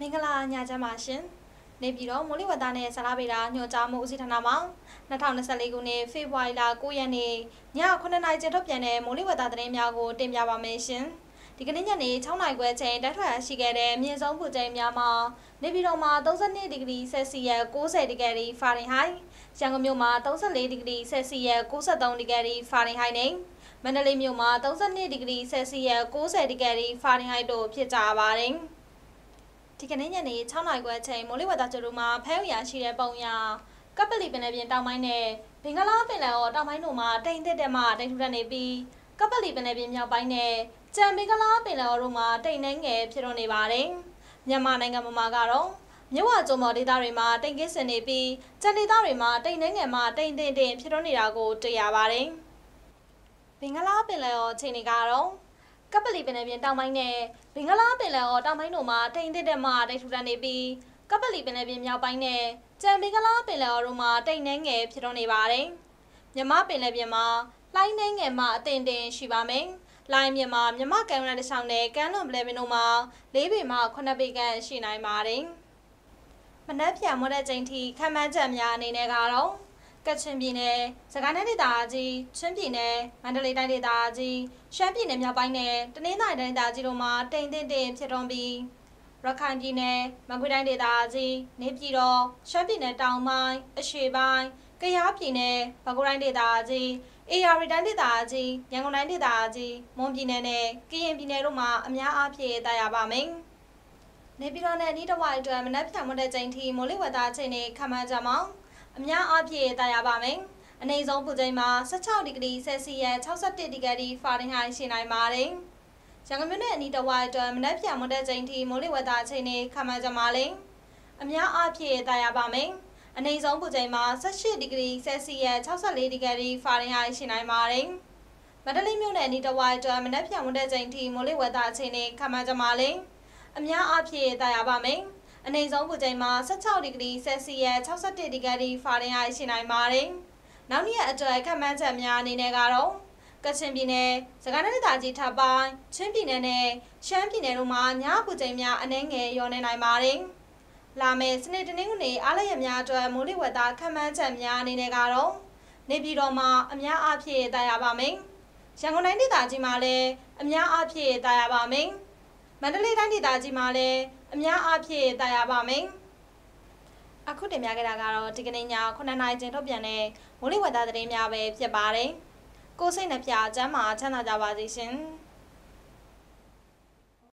မင်္ဂလာညချမ်းပါရှင်။နေပြည်တော်မိုးလေဝသနဲ့ဆလာပေတာညွှန်ကြားမှုဦးစီးဌာနမှ2024ခုနှစ်ဖေဖော်ဝါရီလ9ရက်နေ့ည9:00နာရီကျထုတ်ပြန်တဲ့မိုးလေဝသသတင်းများကိုတင်ပြပါမယ်ရှင်။ဒီကနေ့ညနေ6:00နာရီခွဲချိန်တက်ထွက်ရှိခဲ့တဲ့မြင့်ဆုံးပူချိန်များမှာနေပြည်တော်မှာ32ဒီဂရီဆယ်စီယပ်90ဒီဂရီဖာရင်ဟိုက်ရန်ကုန်မြို့မှာ34ဒီဂရီဆယ်စီယပ်93ဒီဂရီဖာရင်ဟိုက်နဲ့မန္တလေးမြို့မှာ32ဒီဂရီဆယ်စီယပ်90ဒီဂရီဖာရင်ဟိုက်တို့ဖြစ်ကြပါတယ်။ ဒီကနေ့ညနေ6နာရီခွဲချိန်မိုးလေဝသကြိုးမှာဖဲဥရရှိတဲ့ပုံရကပလီပင်နယ်ပြင်တောင်ပိုင်းနဲ့ဘင်္ဂလားပင်လယ်အော်တောင်ပိုင်းတို့မှာတိမ်တက်တဲ့မှတိမ်ထူထပ်နေပြီးကပလီပင်နယ်ပြင်မြောက်ပိုင်းနဲ့ကြံဘင်္ဂလားပင်လယ်အော်တို့မှာတိမ်နှဲငယ်ဖြစ်တော့နေပါတယ်။မြန်မာနိုင်ငံမှာကတော့မြဝကျုံမော်ဒေသတွေမှာတိမ်ကင်းစင်နေပြီးကြံဒေသတွေမှာတိမ်နှဲငယ်မှတိမ်တင်တင်ဖြစ်တော့နေတာကိုတွေ့ရပါတယ်။ဘင်္ဂလားပင်လယ်အော်ချိန်တွေကတော့ ကပလီပင်နယ်ပြင်တောင်ပိုင်းနဲ့ဘင်္ဂလားပင်လယ်အော်တောင်ပိုင်းတို့မှာတိမ်တစ်တက်မှတိမ်ထူထပ်နေပြီးကပလီပင်နယ်ပြင်မြောက်ပိုင်းနဲ့ကြံဘင်္ဂလားပင်လယ်အော်တို့မှာတိမ်နှဲငယ်ဖြစ်တော့နေပါတယ်။မြမပင်လယ်ပြင်မှာလှိုင်းနှဲငယ်မှအတင်တင်ရှိပါမယ်။လိုင်းမြမှာမြမကမ်းရန်တစ်ချောင်းနဲ့ကမ်းလွန်ပလဲပင်တို့မှာ၄ပေမှ9ပေခန့်ရှိနိုင်ပါတယ်။မနက်ဖြန်မွတ်တဲ့ချိန်ထိခံမှန်းချက်များအနေနဲ့ကတော့ ကချင်ပြည်နယ်၊စကိုင်းတိုင်းဒေသကြီး၊ချင်းပြည်နယ်၊မန္တလေးတိုင်းဒေသကြီး၊ရှမ်းပြည်နယ်မြောက်ပိုင်းနဲ့တနင်္သာရီတိုင်းဒေသကြီးတို့မှာတိမ်တင်တင်ဖြစ်ထွန်းပြီးရခိုင်ပြည်နယ်၊မကွေးတိုင်းဒေသကြီး၊နေပြည်တော်၊ရှမ်းပြည်နယ်တောင်ပိုင်း၊အရှေ့ပိုင်း၊ကယားပြည်နယ်၊ပဲခူးတိုင်းဒေသကြီး၊အေရရီတိုင်းဒေသကြီး၊ရန်ကုန်တိုင်းဒေသကြီး၊မွန်ပြည်နယ်နဲ့ကရင်ပြည်နယ်တို့မှာအများအားဖြင့်တာယာပါမယ်။နေပြည်တော်နဲ့အနီးတစ်ဝိုက်အတွက်မနက်ဖြန်မွတ်တဲ့ချိန်ထိမိုးလေဝသချိန်တွေခန့်မှန်းကြမှာ အများအားဖြင့်တာယာပါမယ်။အနေဆုံးပူချိန်မှာ16ဒီဂရီဆယ်စီယပ်61ဒီဂရီဖာရင်ဟိုက်ရှိနိုင်ပါတယ်။ရန်ကုန်မြို့နယ်အနီးတစ်ဝိုက်အတွက်မနက်ဖြန်မွတ်တဲ့ချိန်ထိမိုးလေဝသချိန်တွေခန့်မှန်းကြမှာလေ။အများအားဖြင့်တာယာပါမယ်။အနေဆုံးပူချိန်မှာ18ဒီဂရီဆယ်စီယပ်64ဒီဂရီဖာရင်ဟိုက်ရှိနိုင်ပါတယ်။မန္တလေးမြို့နယ်အနီးတစ်ဝိုက်အတွက်မနက်ဖြန်မွတ်တဲ့ချိန်ထိမိုးလေဝသချိန်တွေခန့်မှန်းကြမှာလေ။အများအားဖြင့်တာယာပါမယ်။ အနေဆုံးပူချိန်မှာ16ဒီဂရီဆယ်စီယပ်61ဒီဂရီဖာရင်ဟိုက်ရှိနိုင်ပါတယ်။နောက်နေ့အတွက်ခန့်မှန်းချက်များအနေနဲ့ကတော့ကချင်ပြည်နယ်၊စကိုင်းတိုင်းဒေသကြီးထပ်ပိုင်း၊ချင်းပြည်နယ်နဲ့ရှမ်းပြည်နယ်တို့မှာညပူချိန်များအနည်းငယ်လျော့နေနိုင်ပါတယ်။လာမယ့်စနေတနင်္ဂနွေအားလရက်များအတွက်မိုးလေဝသခန့်မှန်းချက်များအနေနဲ့ကတော့နေပြည်တော်မှာအများအားဖြင့်တာယာပါမယ်။ရန်ကုန်တိုင်းဒေသကြီးမှာလည်းအများအားဖြင့်တာယာပါမယ်။မန္တလေးတိုင်းဒေသကြီးမှာလည်း အများအားဖြင့်တာယာပါမယ်။အခုတင်ပြခဲ့တာကတော့ဒီကနေ့ည9နာရီချိန်ထုတ်ပြန်တဲ့မိုးလေဝသသတင်းများပဲဖြစ်ပါတယ်။ကိုစိတ်နှပြချမ်းသာချမ်းသာကြပါစေရှင်။